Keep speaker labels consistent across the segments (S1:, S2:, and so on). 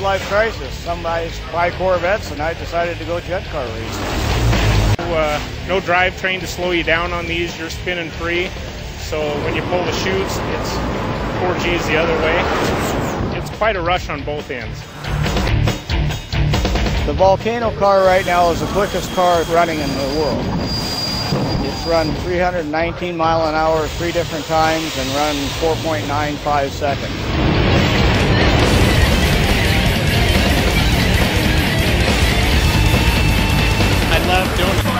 S1: life crisis. Some guys buy Corvettes, and I decided to go jet car racing.
S2: Uh, no drivetrain to slow you down on these. You're spinning free. So when you pull the chutes, it's four G's the other way. It's quite a rush on both ends.
S1: The Volcano car right now is the quickest car running in the world. It's run 319 mile an hour three different times and run 4.95 seconds. left doing it.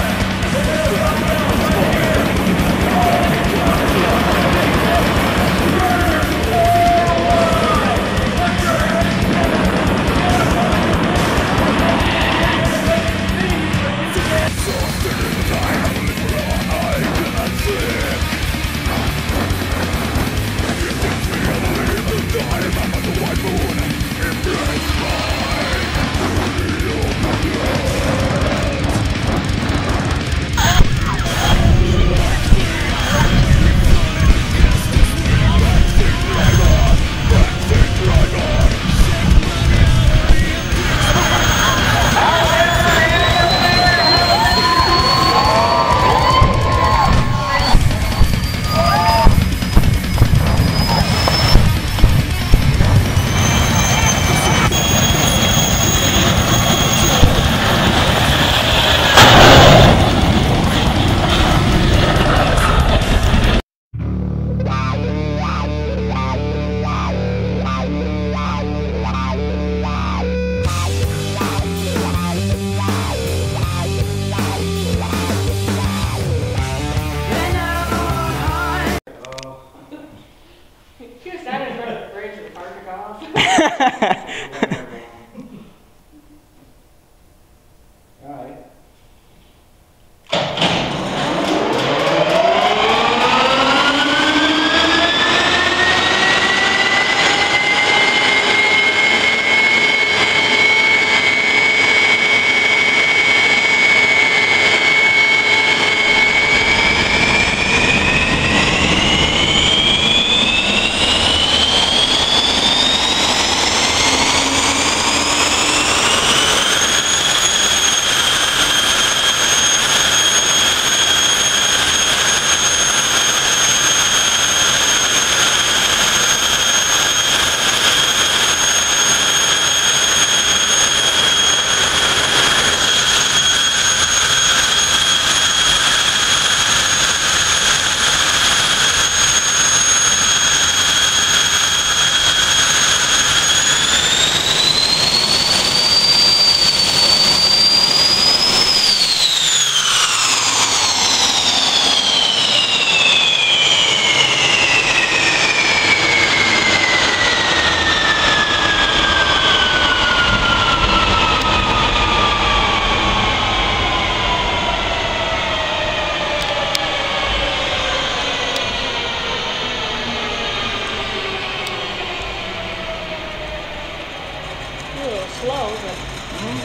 S3: Slow, but.
S1: Mm-hmm.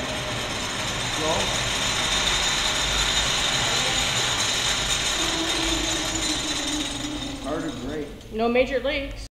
S1: Slow. Hard great.
S3: No major leaks.